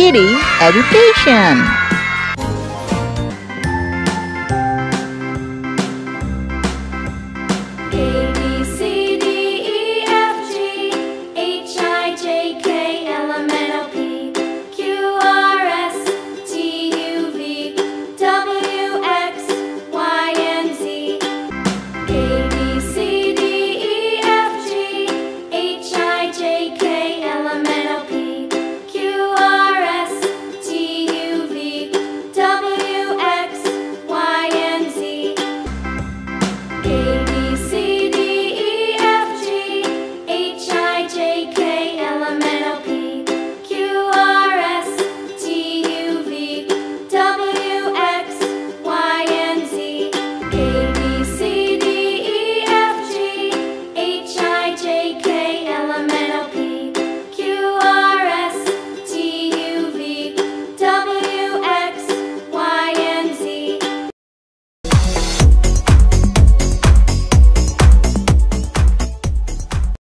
Kitty Education.